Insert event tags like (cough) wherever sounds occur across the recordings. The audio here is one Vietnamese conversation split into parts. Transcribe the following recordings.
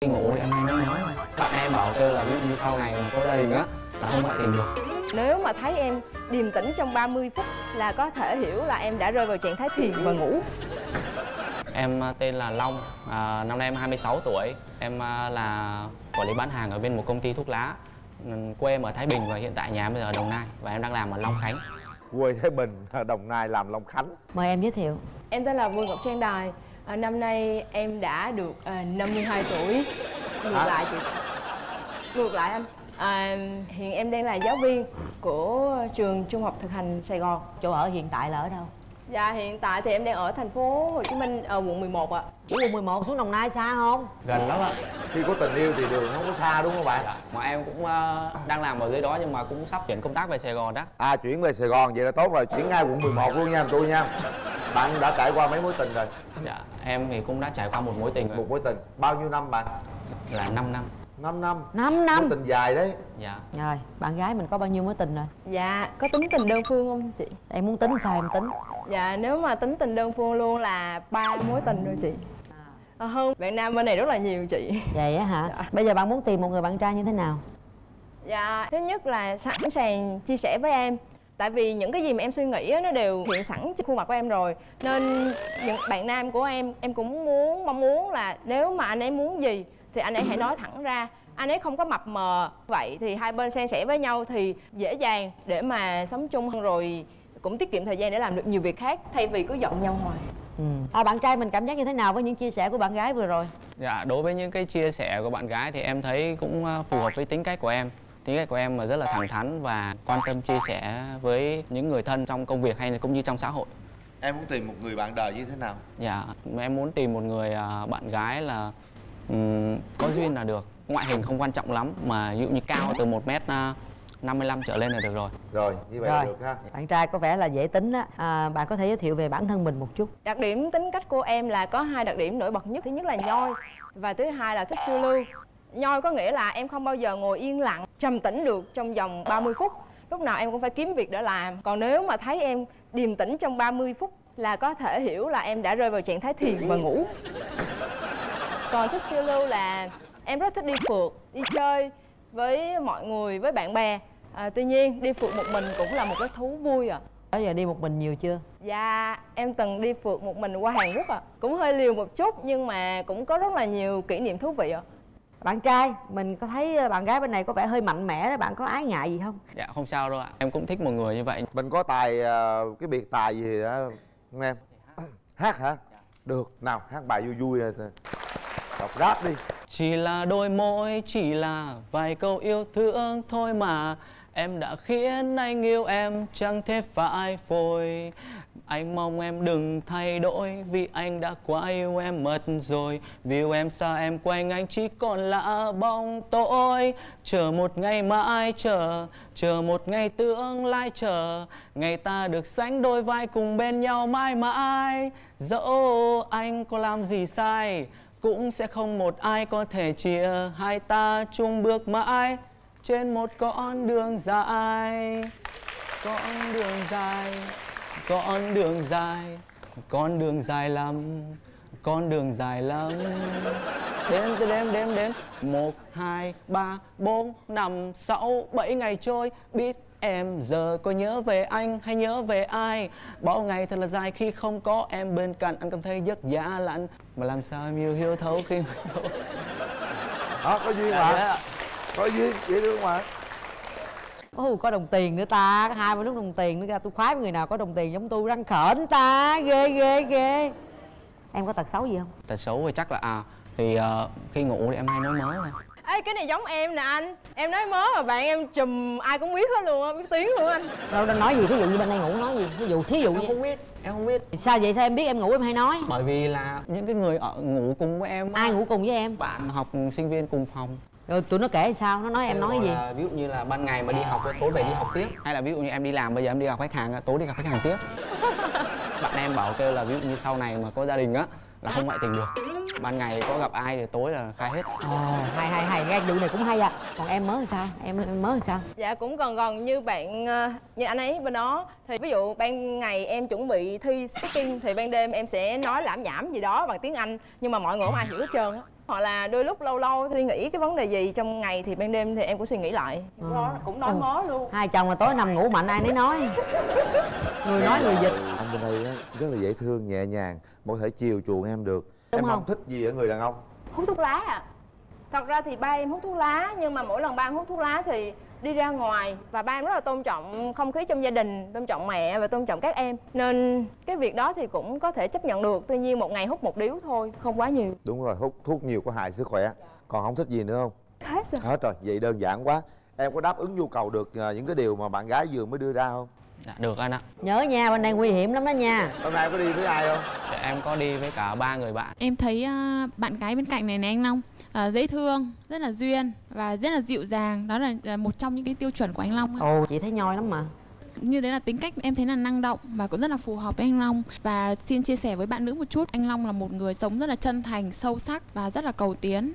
Khi ngủ thì em hay nói nói Bạn em bảo kêu là ví dụ như sau này mà có gia đình á Là không ngoại tình được. Nếu mà thấy em điềm tĩnh trong 30 phút là có thể hiểu là em đã rơi vào trạng thái thiền và ngủ. Em à, tên là Long, à, năm nay em 26 tuổi. Em à, là quản lý bán hàng ở bên một công ty thuốc lá Ừ, Quê em ở Thái Bình và hiện tại nhà em bây giờ ở Đồng Nai Và em đang làm ở Long Khánh. Quê Thái Bình (laughs) Đồng Nai làm Long Khánh. Mời em giới thiệu. Em tên là Bùi Ngọc Trang Đài. À, năm nay em đã được à, 52 tuổi. Ngược Hả? lại chị. Ngược lại anh. À, hiện em đang là giáo viên của trường Trung học thực hành Sài Gòn. Chỗ ở hiện tại là ở đâu? Dạ hiện tại thì em đang ở thành phố Hồ Chí Minh ở quận 11 ạ. Ủa quận 11 xuống Đồng Nai xa không? Gần lắm ạ khi có tình yêu thì đường không có xa đúng không bạn dạ. Mà em cũng à, đang làm ở dưới đó nhưng mà cũng sắp chuyển công tác về Sài Gòn đó à chuyển về Sài Gòn vậy là tốt rồi chuyển ngay quận 11 luôn nha tôi nha bạn đã trải qua mấy mối tình rồi Dạ, em thì cũng đã trải qua một mối tình rồi một mối tình bao nhiêu năm bạn Là 5 năm 5 năm 5 mối năm tình dài đấy Dạ Rồi, bạn gái mình có bao nhiêu mối tình rồi? Dạ có tính tình đơn phương không chị? Em muốn tính sao em tính? Dạ nếu mà tính tình đơn phương luôn là ba mối tình rồi chị. À, hơn bạn nam bên này rất là nhiều chị. Vậy á hả? Dạ. Bây giờ bạn muốn tìm một người bạn trai như thế nào? Dạ, thứ nhất là sẵn sàng chia sẻ với em Tại vì những cái gì mà em suy nghĩ á, nó đều hiện sẵn trên khuôn mặt của em rồi Nên những bạn nam của em, em cũng muốn, mong muốn là nếu mà anh ấy muốn gì Thì anh ấy hãy nói thẳng ra Anh ấy không có mập mờ Vậy thì hai bên san sẻ với nhau thì dễ dàng để mà sống chung hơn rồi Cũng tiết kiệm thời gian để làm được nhiều việc khác Thay vì cứ giận nhau hoài Ừ. À, bạn trai mình cảm giác như thế nào với những chia sẻ của bạn gái vừa rồi? Dạ, đối với những cái chia sẻ của bạn gái thì em thấy cũng à, phù hợp với tính cách của em Tính cách của em mà rất là thẳng thắn và quan tâm chia sẻ với những người thân trong công việc hay là cũng như trong xã hội. Em muốn tìm một người bạn đời như thế nào? Dạ, em muốn tìm một người à, bạn gái là ừm, có duyên là được. Ngoại hình không quan trọng lắm mà ví dụ như cao từ 1m55 trở lên là được rồi. Rồi như vậy là Rồi. được ha. Bạn trai có vẻ là dễ tính á. À, Bạn có thể giới thiệu về bản thân mình một chút. Đặc điểm tính cách của em là có hai đặc điểm nổi bật nhất. Thứ nhất là nhoi Và thứ hai là thích phiêu lưu Nhoi có nghĩa là em không bao giờ ngồi yên lặng Trầm tĩnh được trong vòng 30 phút Lúc nào em cũng phải kiếm việc để làm Còn nếu mà thấy em điềm tĩnh trong 30 phút Là có thể hiểu là em đã rơi vào trạng thái thiền và ngủ Còn thích phiêu lưu là em rất thích đi phượt, đi chơi với mọi người, với bạn bè à, Tuy nhiên đi phượt một mình cũng là một cái thú vui à Bây giờ đi một mình nhiều chưa? Dạ, em từng đi phượt một mình qua Hàn Quốc ạ. Cũng hơi liều một chút nhưng mà cũng có rất là nhiều kỷ niệm thú vị ạ. Bạn trai, mình có thấy bạn gái bên này có vẻ hơi mạnh mẽ đó Bạn có ái ngại gì không? Dạ, không sao đâu ạ. Em cũng thích một người như vậy. Mình có tài ờ, cái biệt tài gì đó không em. (clears throat) Hát hả? Được nào hát bài vui vui rồi. Đọc rap đi. Chỉ là đôi môi, chỉ là vài câu yêu thương thôi mà. Em đã khiến anh yêu em chẳng thể phải phôi anh mong em đừng thay đổi, Vì anh đã quá yêu em mất rồi. Vì yêu em xa em quanh anh chỉ còn là bóng tối. Chờ một ngày mãi chờ Chờ một ngày tương lai chờ. Ngày ta được sánh đôi vai cùng bên nhau mãi mãi. Dẫu anh có làm gì sai, cũng sẽ không một ai có thể chia hai ta chung bước mãi. Trên một con đường dài, con đường dài con đường dài con đường dài lắm con đường dài lắm. Đếm đếm đếm đếm đếm. Một hai ba bốn năm sáu bảy ngày trôi. Biết em giờ có nhớ về anh hay nhớ về ai? Bao ngày thật là dài khi không có em bên cạnh. Anh cảm thấy rất giá lạnh. Mà làm sao em yêu hiếu thấu khi mà đó có duyên mà. Dạ. có duyên dễ thương mà Ồ, có đồng tiền nữa ta, hai mươi nút đồng tiền nữa ra Tôi khoái với người nào có đồng tiền giống tôi răng khởn ta, ghê ghê ghê. Em có tật xấu gì không? tật xấu thì chắc là à thì ờ, khi ngủ thì em hay nói mớ thôi Ê cái này giống em nè anh. Em nói mớ mà bạn em chùm ai cũng biết hết luôn á, biết tiếng luôn anh. Đâu đang nói gì, thí dụ như bên đây ngủ nói gì? Thí dụ, thí dụ em như không biết em không biết. Sao vậy, sao em biết em ngủ em hay nói? Bởi vì là những cái người ở ngủ cùng với em á, Ai ngủ cùng với em? bạn học sinh viên cùng phòng Rồi tụi nó kể sao, nó nói em nói gì? là, ví dụ như là ban ngày mà đi học tối về đi học tiếp. Hay là ví dụ như em đi làm bây giờ em đi gặp khách hàng tối đi gặp khách hàng tiếp. (laughs) Bạn em bảo kêu là ví dụ như sau này mà có gia đình á là không ngoại tình được. Ban ngày có gặp ai thì tối là khai hết. Ồ, hay hay hay, cái vụ này cũng hay à. Còn em mới làm sao, em, em mới làm sao? Dạ cũng gần gần như bạn ờ, như anh ấy bên đó. Thì ví dụ ban ngày em chuẩn bị thi speaking thì ban đêm em sẽ nói lảm nhảm gì đó bằng tiếng Anh nhưng mà mọi người không ai hiểu hết trơn á. Hoặc là đôi lúc lâu lâu suy nghĩ cái vấn đề gì trong ngày thì ban đêm thì em cũng suy nghĩ lại. Đó cũng nói Ừ. mó luôn. Hai chồng là tối nằm ngủ mạnh ai nấy nói. Người nói người dịch. Anh bên đây á, rất là dễ thương nhẹ nhàng. Có thể chiều chuộng em được. Đúng em không không? thích gì ở người đàn ông? Hút thuốc lá à thật ra thì ba em hút thuốc lá nhưng mà mỗi lần ba em hút thuốc lá thì đi ra ngoài và ba em rất là tôn trọng không khí trong gia đình tôn trọng mẹ và tôn trọng các em. Nên cái việc đó thì cũng có thể chấp nhận được tuy nhiên một ngày hút một điếu thôi không quá nhiều. Đúng rồi hút thuốc nhiều có hại sức khỏe còn không thích gì nữa không? Hết rồi. Hết rồi vậy đơn giản quá. Em có đáp ứng nhu cầu được à, những cái điều mà bạn gái vừa mới đưa ra không dạ được anh ạ nhớ nha bên đây nguy hiểm lắm đó nha hôm nay có đi với ai không Dạ, em có đi với cả ba người bạn Em thấy à, bạn gái bên cạnh này này anh Long à, dễ thương, rất là duyên và rất là dịu dàng. Đó là, là một trong những cái tiêu chuẩn của anh Long. ạ. ồ chị thấy nhoi lắm mà Như thế là tính cách em thấy là năng động và cũng rất là phù hợp với anh Long. Và xin chia sẻ với bạn nữ một chút, anh Long là một người sống rất là chân thành, sâu sắc và rất là cầu tiến.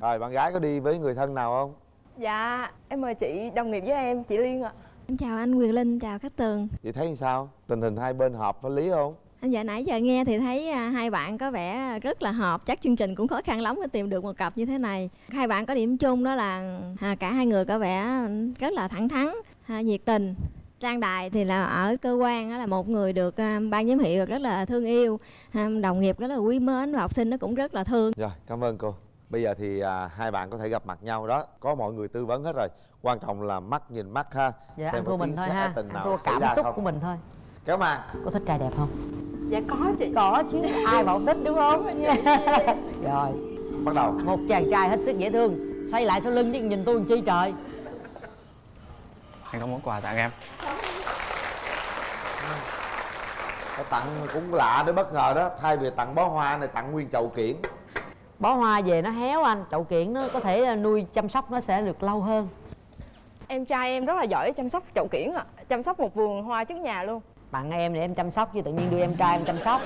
rồi bạn gái có đi với người thân nào không dạ em mời chị đồng nghiệp với em chị liên ạ Em chào anh Quyền Linh, chào các tường. Chị thấy sao? Tình hình hai bên hợp với lý không? Anh dạ nãy giờ nghe thì thấy à, hai bạn có vẻ rất là hợp. Chắc chương trình cũng khó khăn lắm mới tìm được một cặp như thế này. Hai bạn có điểm chung đó là à, cả hai người có vẻ rất là thẳng thắn, à, nhiệt tình. Trang Đài thì là ở cơ quan đó là một người được ban giám hiệu rất là thương yêu Đồng nghiệp rất là quý mến và học sinh nó cũng rất là thương. Rồi cảm ơn cô bây giờ thì à, hai bạn có thể gặp mặt nhau đó. Có mọi người tư vấn hết rồi. Quan trọng là mắt nhìn mắt ha. Dạ Xem thua mình thôi ha. tình nào thua cảm xúc không? của mình thôi. Kéo màn có thích trai đẹp không? Dạ có chị. Có chứ ai mà không thích đúng không? (laughs) Rồi bắt đầu. Một chàng trai hết sức dễ thương. Xoay lại sau lưng chứ nhìn tôi làm chi trời. Anh có món quà tặng em. Cái tặng cũng lạ đấy bất ngờ đó. Thay vì tặng bó hoa này tặng nguyên chậu kiển bó hoa về nó héo anh chậu kiện nó có thể à, nuôi chăm sóc nó sẽ được lâu hơn. Em trai em rất là giỏi chăm sóc chậu kiển ạ chăm sóc một vườn hoa trước nhà luôn. Tặng em để em chăm sóc chứ tự nhiên đưa em trai em chăm sóc.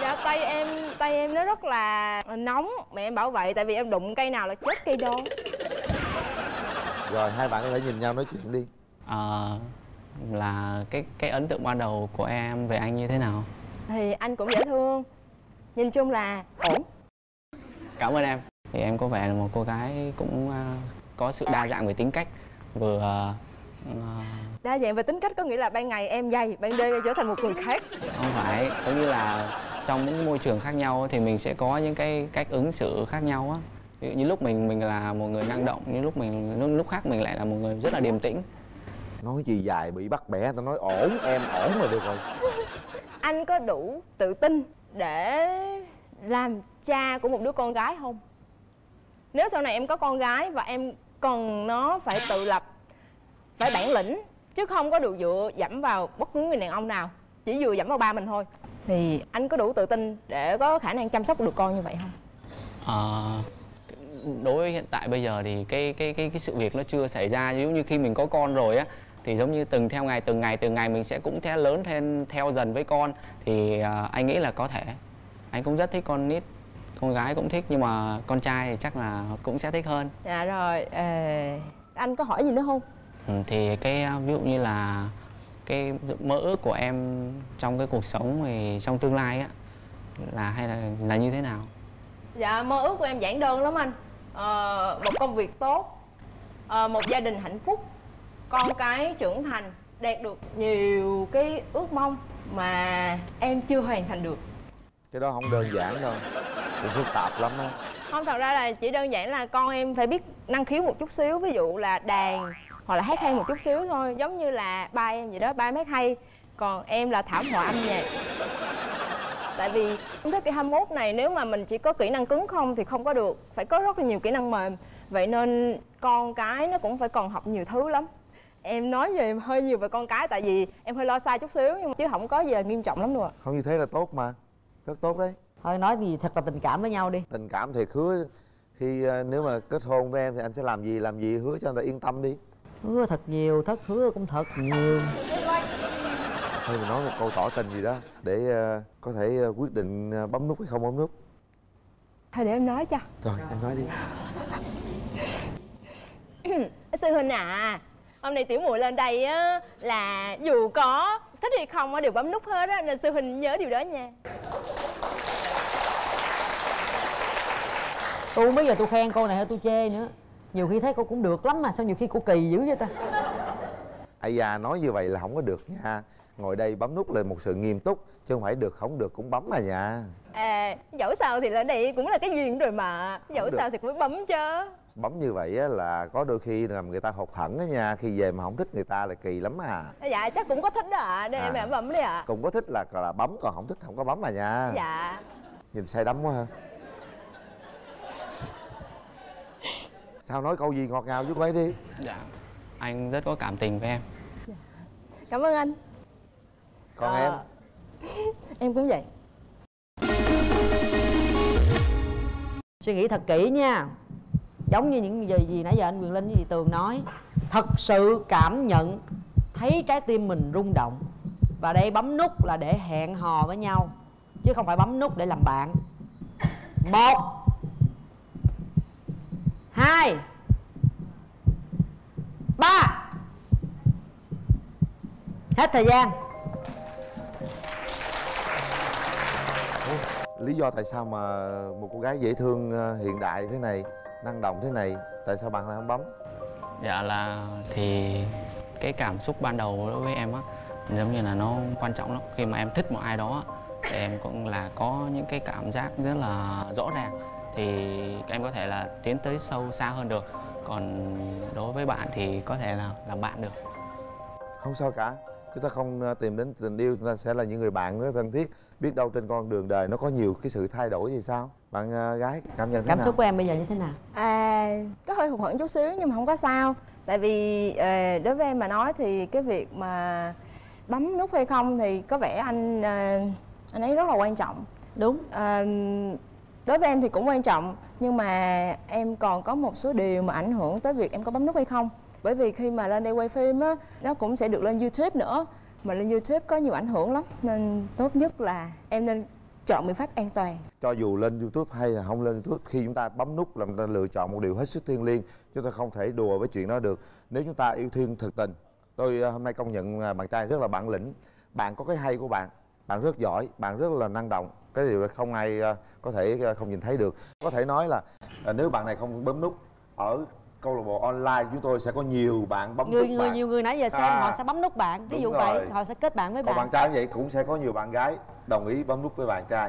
Dạ tay em tay em nó rất là nóng mẹ em bảo vậy tại vì em đụng cây nào là chết cây đó rồi hai bạn có thể nhìn nhau nói chuyện đi. Ờ, là cái cái ấn tượng ban đầu của em về anh như thế nào? Thì anh cũng dễ thương nhìn chung là ổn cảm ơn em. Thì em có vẻ là một cô gái cũng à, có sự đa dạng về tính cách vừa à, đa dạng về tính cách có nghĩa là ban ngày em dày ban đêm em trở thành một người khác. Không phải có như là trong những môi trường khác nhau thì mình sẽ có những cái cách ứng xử khác nhau á. Ví dụ như lúc mình mình là một người năng động như lúc mình lúc, lúc khác mình lại là một người rất là điềm tĩnh. Nói gì dài bị bắt bẻ tao nói ổn em ổn là được rồi. Anh có đủ tự tin để làm cha của một đứa con gái không? Nếu sau này em có con gái và em cần nó phải tự lập phải bản lĩnh chứ không có được dựa dẫm vào bất cứ người đàn ông nào chỉ dựa dẫm vào ba mình thôi thì anh có đủ tự tin để có khả năng chăm sóc được con như vậy không? À, đối với hiện tại bây giờ thì cái cái cái cái sự việc nó chưa xảy ra. Giống như khi mình có con rồi á thì giống như từng theo ngày từng ngày từng ngày mình sẽ cũng theo lớn thêm theo dần với con. Thì à, anh nghĩ là có thể anh cũng rất thích con nít con gái cũng thích nhưng mà con trai thì chắc là cũng sẽ thích hơn. Dạ rồi ờ, anh có hỏi gì nữa không? Ừ, thì cái à, ví dụ như là cái mơ ước của em trong cái cuộc sống thì trong tương lai á là hay là là như thế nào? Dạ mơ ước của em giản đơn lắm anh. Ờ, Một công việc tốt ờ, Một gia đình hạnh phúc Con cái trưởng thành Đạt được nhiều cái ước mong Mà em chưa hoàn thành được cái đó không đơn giản đâu. Cũng phức tạp lắm á. Không thật ra là chỉ đơn giản là con em phải biết năng khiếu một chút xíu Ví dụ là đàn hoặc là hát hay một chút xíu thôi Giống như là ba em vậy đó, ba em hát hay. Còn em là thảm họa âm nhạc. Tại vì trong thế kỷ 21 này nếu mà mình chỉ có kỹ năng cứng không thì không có được Phải có rất là nhiều kỹ năng mềm. Vậy nên con cái nó cũng phải còn học nhiều thứ lắm. Em nói về hơi nhiều về con cái tại vì em hơi lo xa chút xíu nhưng mà chứ không có gì là nghiêm trọng lắm đâu ạ. Không như thế là tốt mà rất tốt đấy. Thôi nói gì thật là tình cảm với nhau đi. Tình cảm thì hứa khi à, nếu mà kết hôn với em thì anh sẽ làm gì làm gì hứa cho người ta yên tâm đi. Hứa thật nhiều thất hứa cũng thật nhiều. Thôi mình nói một câu tỏ tình gì đó để à, có thể à, quyết định bấm nút hay không bấm nút. Thôi để em nói cho. Rồi em nói đi. (coughs) Sư Huynh à Hôm nay tiểu muội lên đây á là dù có thích hay không á đều bấm nút hết á Nên sư Huynh nhớ điều đó nha tôi không biết giờ tôi khen cô này hay tôi chê nữa. Nhiều khi thấy cô cũng được lắm mà sao nhiều khi cô kỳ dữ vậy ta? Ai da nói như vậy là không có được nha. Ngồi đây bấm nút là một sự nghiêm túc chứ không phải được không được cũng bấm mà nha. À dẫu sao thì là đây cũng là cái duyên rồi mà. Dẫu sao thì cũng phải bấm chứ. Bấm như vậy á là có đôi khi làm người ta hụt hẫng á nha khi về mà không thích người ta là kỳ lắm à. Dạ chắc cũng có thích đó ạ. À. để À. em bấm đi ạ. Cũng có thích là là bấm còn không thích không có bấm mà nha. Dạ. Nhìn say đắm quá ha sao nói câu gì ngọt ngào với cô ấy đi? Dạ anh rất có cảm tình với em. Cảm ơn anh. Còn Ờ, em? (laughs) Em cũng vậy. Suy nghĩ thật kỹ nha. Giống như những gì, gì nãy giờ anh quyền linh với chị tường nói thật sự cảm nhận thấy trái tim mình rung động. Và đây bấm nút là để hẹn hò với nhau chứ không phải bấm nút để làm bạn. Một hai. Ba. Hết thời gian. Lý do tại sao mà một cô gái dễ thương ờ, hiện đại thế này năng động thế này tại sao bạn lại không bấm? Dạ là thì cái cảm xúc ban đầu đối với em á giống như là nó quan trọng lắm. Khi mà em thích một ai đó thì em cũng là có những cái cảm giác rất là rõ ràng thì em có thể là tiến tới sâu xa hơn được. Còn đối với bạn thì có thể là làm bạn được. Không sao cả. Chúng ta không ờ, tìm đến tình yêu chúng ta sẽ là những người bạn rất thân thiết biết đâu trên con đường đời nó có nhiều cái sự thay đổi thì sao? Bạn ờ, gái cảm nhận thế cảm nào? xúc của em bây giờ như thế nào? À, có hơi hụt hẫng chút xíu nhưng mà không có sao. Tại vì ờ, đối với em mà nói thì cái việc mà bấm nút hay không thì có vẻ anh anh ấy rất là quan trọng. Đúng. Ờ, Đối với em thì cũng quan trọng nhưng mà em còn có một số điều mà ảnh hưởng tới việc em có bấm nút hay không. Bởi vì khi mà lên đây quay phim á, nó cũng sẽ được lên YouTube nữa Mà lên YouTube có nhiều ảnh hưởng lắm. Nên tốt nhất là em nên chọn biện pháp an toàn. Cho dù lên youtube hay là không lên youtube khi chúng ta bấm nút là chúng ta lựa chọn một điều hết sức thiêng liêng chúng ta không thể đùa với chuyện đó được. Nếu chúng ta yêu thương thực tình tôi ờ, hôm nay công nhận à, bạn trai rất là bản lĩnh. Bạn có cái hay của bạn bạn rất giỏi bạn rất là năng động. Cái điều không ai ờ, có thể ờ, không nhìn thấy được. Có thể nói là ờ, nếu bạn này không bấm nút ở câu lạc bộ online chúng tôi sẽ có nhiều bạn bấm người nút người bạn. nhiều người nãy giờ xem À. họ sẽ bấm nút bạn. Ví dụ rồi. vậy họ sẽ kết bạn với còn bạn. bạn trai như vậy cũng sẽ có nhiều bạn gái đồng ý bấm nút với bạn trai